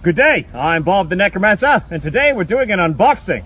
Good day, I'm Bob the Necromancer, and today we're doing an unboxing.